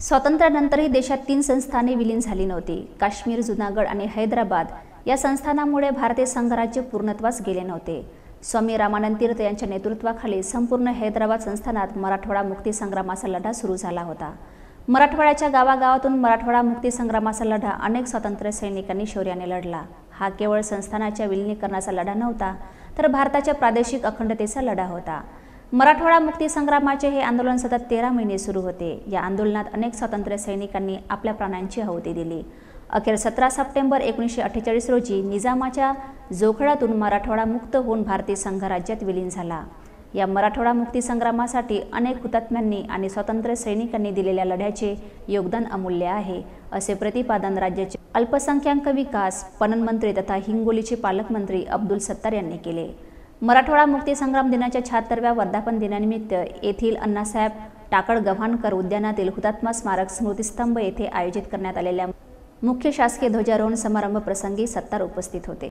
स्वातंत्र्यानंतरही देशात तीन संस्थाने विलीन झाली नव्हती. काश्मीर जुनागड आणि हैदराबाद या संस्थानामुळे भारतीय संघराज्य पूर्णत्वास गेले नव्हते. स्वामी रामानंद तीर्थ यांच्या नेतृत्वाखाली संपूर्ण हैदराबाद संस्थानात मराठवाडा मुक्तीसंग्रामाचा लढा सुरू झाला होता. मराठवाड्याच्या गावागावातून मराठवाडा मुक्तीसंग्रामाचा लढा अनेक स्वातंत्र्य सैनिकांनी शौर्याने लढला. हा केवळ संस्थानाच्या विलिनीकरणाचा लढा नव्हता तर भारताच्या प्रादेशिक अखंडतेचा लढा होता. मराठवाडा मुक्ती संग्रामाचे हे आंदोलन सतत तेरा महिने सुरू होते. या आंदोलनात अनेक स्वातंत्र्य सैनिकांनी आपल्या प्राणांची आहुती दिली. अखेर सतरा सप्टेंबर एकोणीसशे अठ्ठेचाळीस रोजी निजामाच्या जोखडातून मराठवाडा मुक्त होऊन भारतीय संघराज्यात विलीन झाला. या मराठवाडा मुक्ती संग्रामासाठी अनेक हुतात्म्यांनी आणि स्वातंत्र्य सैनिकांनी दिलेल्या लढ्याचे योगदान अमूल्य आहे असे प्रतिपादन राज्याचे अल्पसंख्याक विकास पणन मंत्री तथा हिंगोलीचे पालकमंत्री अब्दुल सत्तार यांनी केले. मराठवाडा मुक्तिसंग्राम दिनाच्या शहात्तरव्या वर्धापन दिनानिमित्त येथील अण्णासाहेब टाकळ गव्हाणकर उद्यानातील हुतात्मा स्मारक स्मृतिस्तंभ येथे आयोजित करण्यात आलेल्या मुख्य शासकीय ध्वजारोहण समारंभ प्रसंगी सत्तार उपस्थित होते.